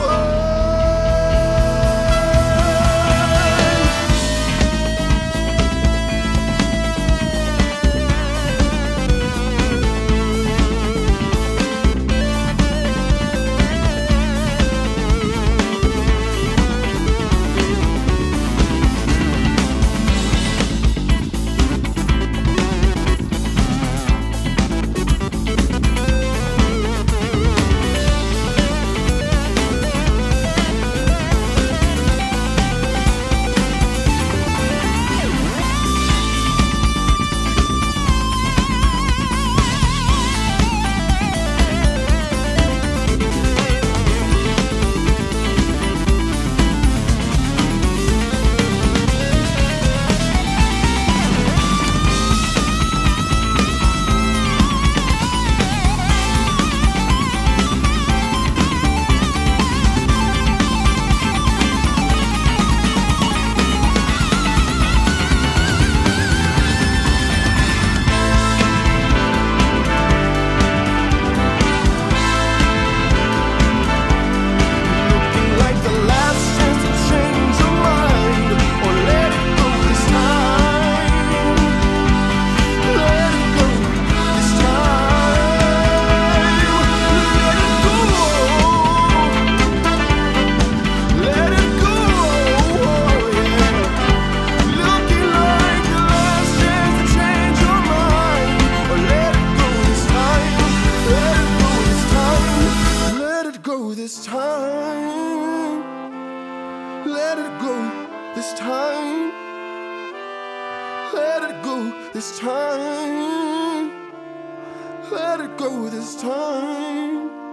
Oh. Let it go this time. Let it go this time. Let it go this time.